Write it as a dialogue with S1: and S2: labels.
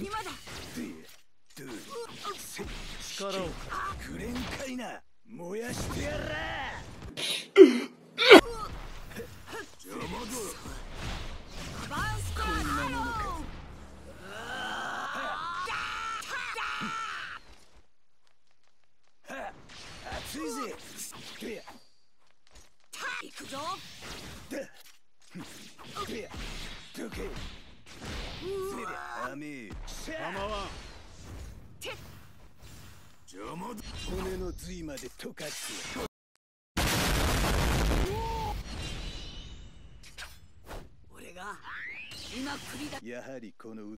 S1: 今だ。
S2: 力を
S3: くれんかいな燃やしてやら邪魔だ
S1: バンスターハロー
S3: は熱いぜでや
S1: 行くぞ
S3: だでやどけ骨の髄まで溶かしてやる
S1: 俺が今栗だ。
S3: やはりこの